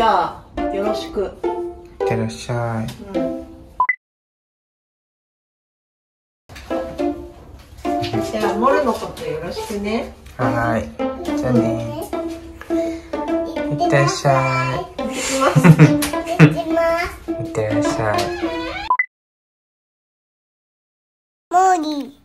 じゃあよろしく。いってらっしゃい。うん。じゃあモルのことよろしくね。はい。じゃあね。いってらっしゃ行きますい。いってらっしゃい。モーリー。